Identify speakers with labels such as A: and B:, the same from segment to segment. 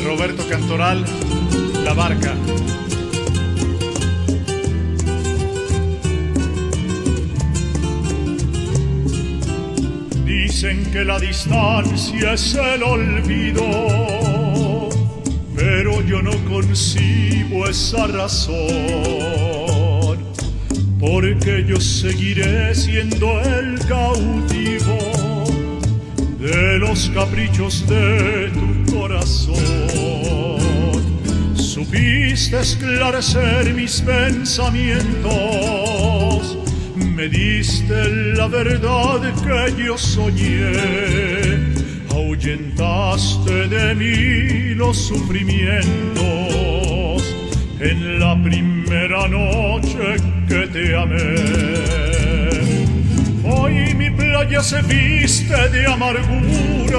A: Roberto Cantoral, La Barca. Dicen que la distancia es el olvido, pero yo no concibo esa razón, porque yo seguiré siendo el cautivo los caprichos de tu corazón. Supiste esclarecer mis pensamientos, me diste la verdad que yo soñé, ahuyentaste de mí los sufrimientos en la primera noche que te amé. Se viste de amargura,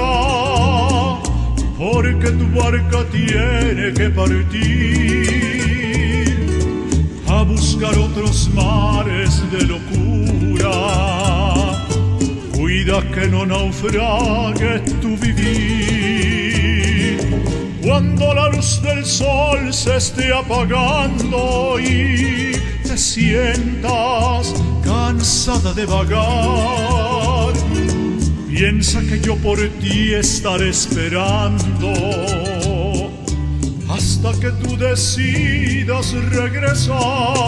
A: porque tu barca tiene que partir a buscar otros mares de locura. Cuida que no naufrague tu vivir. Cuando la luz del sol se esté apagando y te sientas cansada de vagar. Piensa que yo por ti estaré esperando hasta que tú decidas regresar.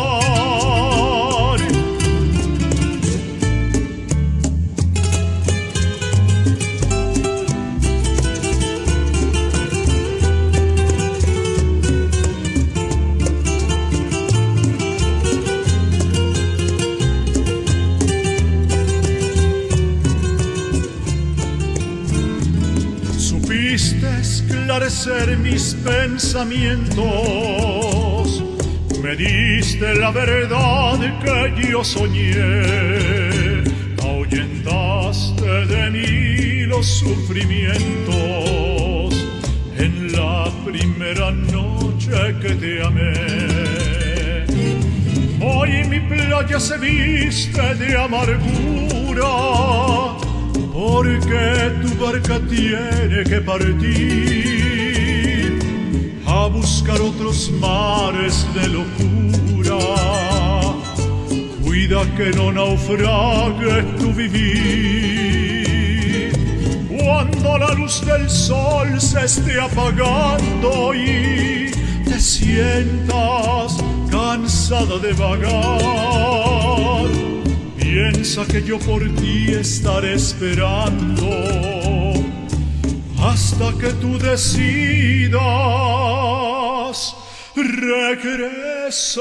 A: Supiste esclarecer mis pensamientos, me diste la verdad que yo soñé, ahuyentaste de mí los sufrimientos. En la primera noche que te amé. Hoy mi playa se viste de amargura, porque tu barca tiene que partir a buscar otros mares de locura. Cuida que no naufrague tu vivir. Cuando la luz del sol se esté apagando y te sientas cansada de vagar, Piensa que yo por ti estaré esperando hasta que tú decidas regresar.